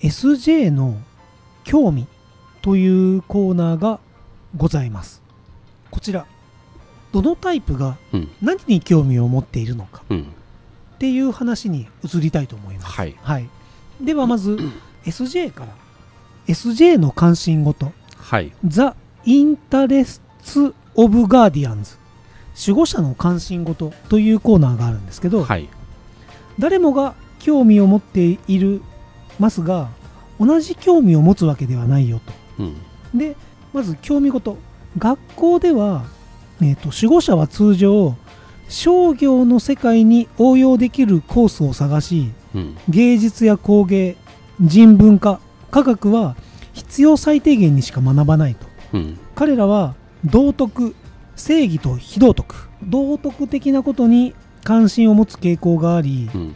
SJ の興味というコーナーがございます。こちらどのタイプがうん。何に興味を持っているのかうん。っていう話に移りたいと思います、はい。ではまず SJ から SJ の関心事。はい。 The Interests of Guardians 守護者の関心事というコーナーがあるんですけど、はい。誰もが興味を持っているますが同じ興味を持つわけではないよと。うん。でまず興味事学校では、えー、と守護者は通常商業の世界に応用できるコースを探しうん。芸術や工芸人文化科学は必要最低限にしか学ばないと。うん。彼らは道徳正義と非道徳。道徳的なことに関心を持つ傾向がありうん。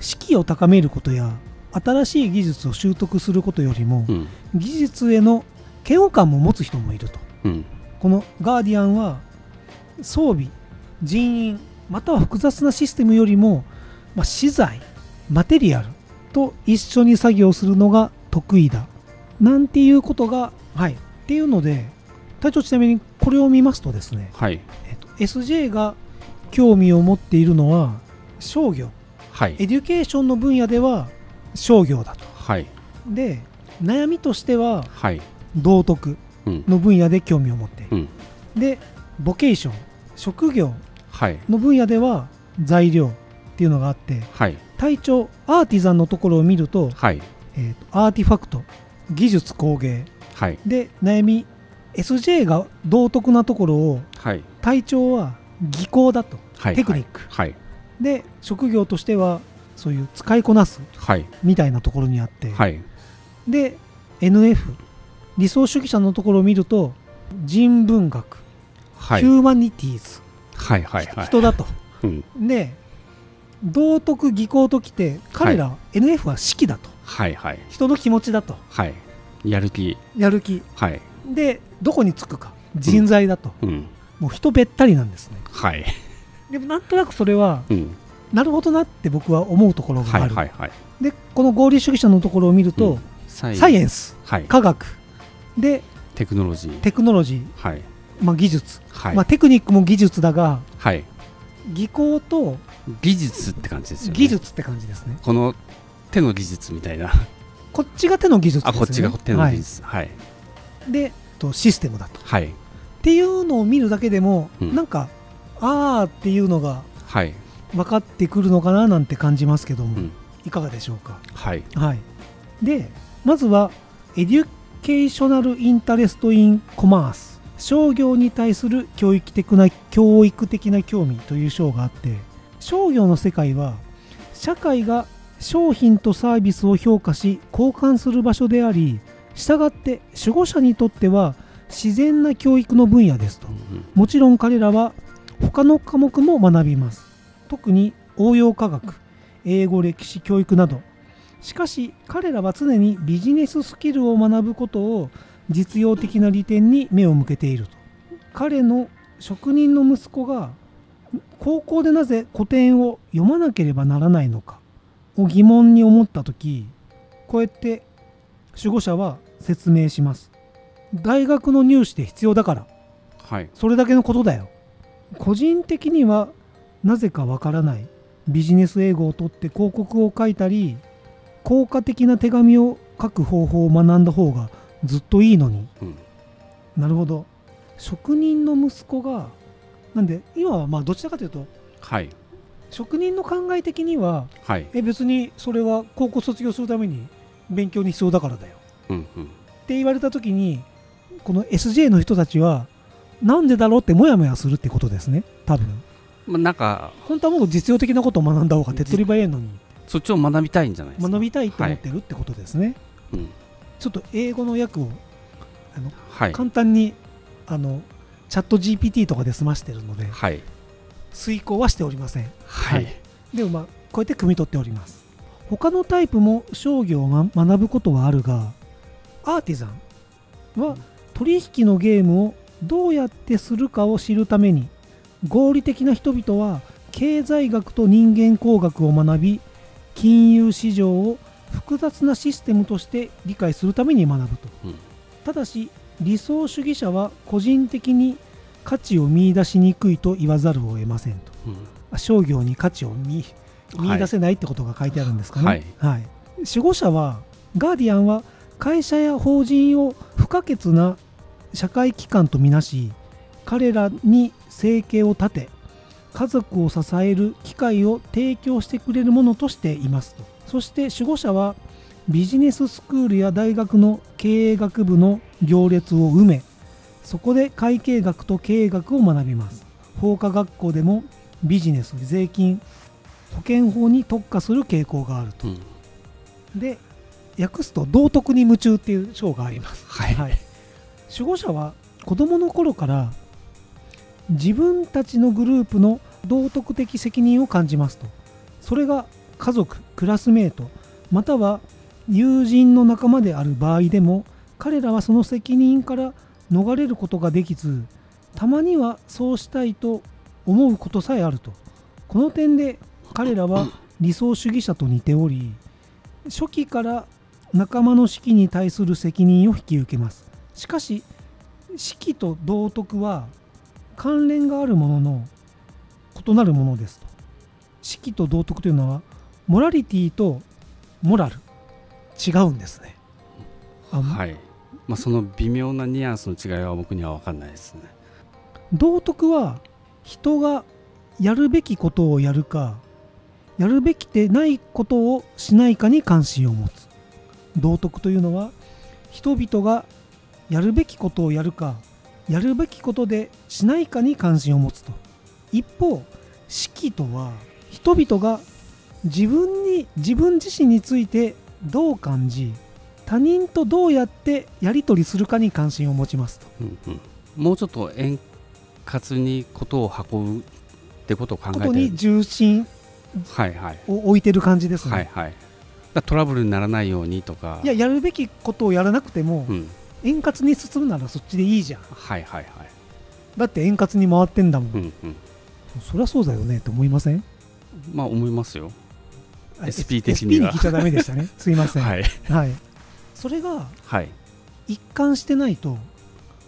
士気を高めることや新しい技術を習得することよりもうん。技術への嫌悪感も持つ人もいると。うん。このガーディアンは装備人員または複雑なシステムよりも、まあ、資材マテリアルと一緒に作業するのが得意だなんていうことがはい。っていうので隊長ちなみにこれを見ますとですね、はい。えっと、SJ が興味を持っているのは商業。はい。 education の分野では商業だと。はい。で悩みとしてははい。道徳うん。の分野で興味を持っている、うん。で vocation 職業はい。の分野では材料っていうのがあってはい。隊長 Artisan のところを見ると,、はい。えーと artifact 技術工芸はい。で悩み SJ が道徳なところをはい。隊長は技巧だと。はい。テクニック。はい。で職業としてはそういう使いこなすはい。みたいなところにあって、はい。で NF 理想主義者のところを見ると人文学、はい。ヒューマニティーズ、はいはいはい。人だと。うん。で道徳技巧ときて彼ら、NF は士気だと。はいはい。人の気持ちだと。はい。やる気。やる気。はい。でどこにつくか。人材だと、うん。もう人べったりなんですね。はい。でもなんとなくそれはうんなるほどなって僕は思うところがはある、いはいはい。でこの合理主義者のところを見ると、うん。サイサイエンス。はい。科学。でテクノロジー。テクノロジー、はい。まあ、技術、はい。まあ、テクニックも技術だがはい。技巧と技術って感じですよね。技術って感じですね。この手の技術みたいな。こっちが手の技術ですね。こっちが手の技術。はい。はい、でとシステムだと。っはい。ていうのを見るだけでも、うん。なんかあーっていうのがはい分かってくるのかななんて感じますけども、うん。いかがでしょうか？はい。はい。でまずは educational interest in commerce 商業に対する教育的な教育的な興味という章があって商業の世界は社会が商品とサービスを評価し交換する場所であり従って守護者にとっては自然な教育の分野ですと。うん。もちろん彼らは他の科目も学びます特に応用科学英語歴史教育など。しかし彼らは常にビジネススキルを学ぶことを実用的な利点に目を向けていると。彼の職人の息子が高校でなぜ古典を読まなければならないのかを疑問に思った時こうやって守護者は説明します。大学の入試で必要だから。はい。それだけのことだよ。個人的にはなぜかわからない。ビジネス英語を取って広告を書いたり効果的な手紙を書く方法を学んだ方がずっといいのに。うん。なるほど。職人の息子がなんで今はまあどちらかというとはい。職人の考え的にははい。え別にそれは高校卒業するために勉強に必要だからだよ。うんうん。って言われた時にこの SJ の人たちはなんでだろうってモヤモヤするってことですね。多分まあなんか本当はもう実用的なことを学んだ方が手っ取り早いのに。そっちを学びたいんじゃないですか？学びたいって思ってるってことですね、うん。ちょっと英語の訳をあのはい。簡単にあのチャット GPT とかで済ましてるのではい。遂行はしておりません。はい。はい。でもまあこうやって汲み取っております。他のタイプも商業をま学ぶことはあるがアーティザンは取引のゲームをどうやってするかを知るために合理的な人々は経済学と人間工学を学び金融市場を複雑なシステムとして理解するために学ぶと、うん。ただし理想主義者は個人的に価値を見出しにくいと言わざるを得ませんと。うん。あ商業に価値を見見出せないってことが書いてあるんですかね、はい。守護者はガーディアンは会社や法人を不可欠な社会機関とみなし彼らに生計を立て家族を支える機会を提供してくれるものとしていますと。そして守護者はビジネススクールや大学の経営学部の行列を埋めそこで会計学と経営学を学びます。法科学校でもビジネス税金保険法に特化する傾向があると。うん。で訳すと道徳に夢中っていう章があります。はい。はい、守護者は子供の頃から自分たちのグループの道徳的責任を感じますと。それが家族クラスメートまたは友人の仲間である場合でも彼らはその責任から逃れることができずたまにはそうしたいと思うことさえあると。この点で彼らは理想主義者と似ており初期から仲間の士気に対する責任を引き受けます。しかし士気と道徳は関連があるものの異なるものですと。士気と道徳というのはモラリティとモラル違うんですね。あはい。まあ、その微妙なニュアンスの違いは僕には分かんないですね。道徳は人がやるべきことをやるかやるべきでないことをしないかに関心を持つ。道徳というのは人々がやるべきことをやるかやるべきことでしないかに関心を持つと。一方式とは人々が自分に自分自身についてどう感じ他人とどうやってやり取りするかに関心を持ちますと。うんうん。もうちょっと円滑にことを運ぶってことを考えてことに重心はいはい。を置いてる感じですね、はいはい。だトラブルにならないようにとか。いややるべきことをやらなくてもうん円滑に進むならそっちでいいじゃん。はいはいはい。だって円滑に回ってんだもん、うんうん。そりゃそうだよねって思いません？まあ思いますよ。あ SP 的には。SP に聞いちゃダメでしたね。すいません。はい。はい、それがはい。一貫してないと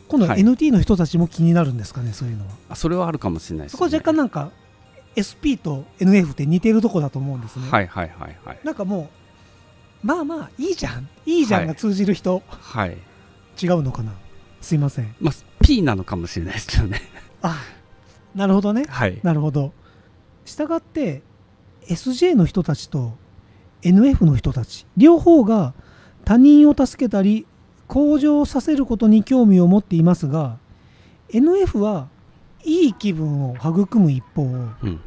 今度ははい NT の人たちも気になるんですかね、そういうのは。あそれはあるかもしれないです、ね、そこは若干なんか SP と NF って似てるとこだと思うんですね、はいはいはいはい。なんかもうまあまあいいじゃん。いいじゃんが通じる人、はい違うのかな？すいません。まあ P なのかもしれないですけどね。あなるほどね。はい。なるほど。したがって SJ の人たちと NF の人たち両方が他人を助けたり向上させることに興味を持っていますが NF はいい気分を育む一方うんうん。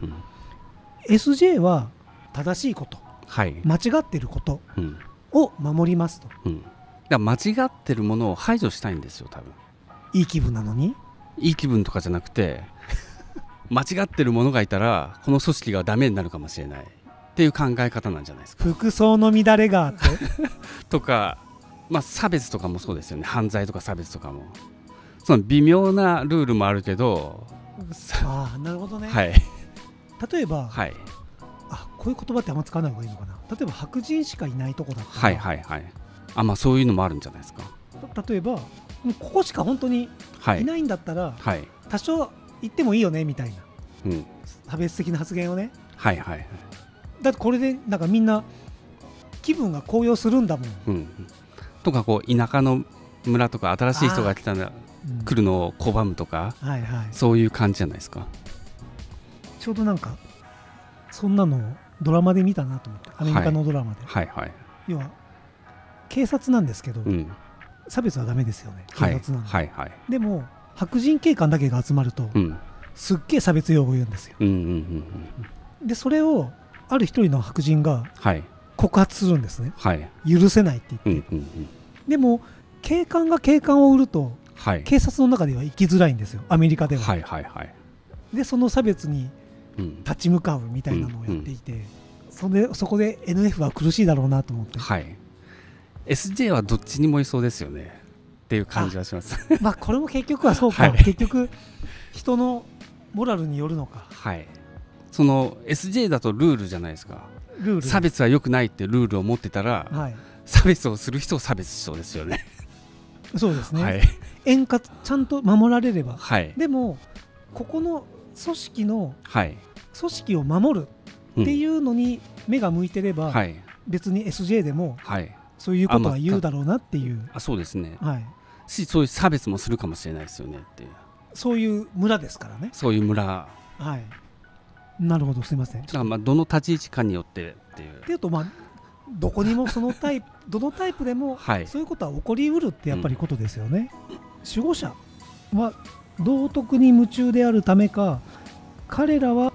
SJ は正しいことはい、間違ってることうん。を守りますと。うん、だから間違ってるものを排除したいんですよ多分。いい気分なのに？いい気分とかじゃなくて 間違ってる者がいたらこの組織がダメになるかもしれない。っていう考え方なんじゃないですか。服装の乱れがあって。とか、まあ、差別とかもそうですよね。犯罪とか差別とかも。その微妙なルールもあるけどさああなるほどね、はい。例えば、はい。あこういう言葉ってあんま使わない方がいいのかな。例えば白人しかいないとこだったら。はいはいはいあまあそういうのもあるんじゃないですか。例えばここしか本当にはい。いないんだったら、はい、多少言ってもいいよねみたいな。うん、差別的な発言をね。はいはいはい。だってこれでなんかみんな気分が高揚するんだもん、うんとかこう田舎の村とか新しい人が来たらうん。来るのを拒むとかはいはい。そういう感じじゃないですか。ちょうどなんかそんなのをドラマで見たなと思ってアメリカのドラマで、はいはい要は警察なんですけど、うん。差別はダメですよねはい。警察なんで、はいはい。でも白人警官だけが集まると、うん。すっげえ差別用語を言うんですよ。うんうんうんうん。でそれをある一人の白人がはい。告発するんですね。はい。許せないってう言って、んうんうん。でも警官が警官を売るとはい。警察の中では生きづらいんですよアメリカでは、はいはいはい。でその差別にうん。立ち向かうみたいなのをやっていて、それそこで NF は苦しいだろうなと思って。はい SJ はどっちにもいそうですよね。っていう感じはします。まあこれも結局はそうか、はい。結局人のモラルによるのか。はい。その SJ だとルールじゃないですか。ルール。差別は良くないってルールを持ってたら、はい。差別をする人を差別しそうですよね。そうですね、はい、円滑ちゃんと守られれば。はい、でもここの組織のはい、組織を守るっていうのに目が向いてれば、はい、別に SJ でもはい、そういうことは言うだろうなっていう、あ、そうですね。はい、し、そういう差別もするかもしれないですよねっていう、そういう村ですからね。そういう村。はい、なるほどすいません。だからまあどの立ち位置かによってっていうっていうとまあどこにもそのタイプ どのタイプでもはいそういうことは起こりうるってやっぱりことですよね。守護者は道徳に夢中であるためか彼らは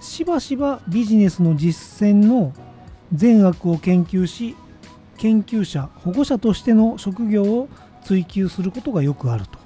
しばしばビジネスの実践の善悪を研究し研究者保護者としての職業を追求することがよくあると。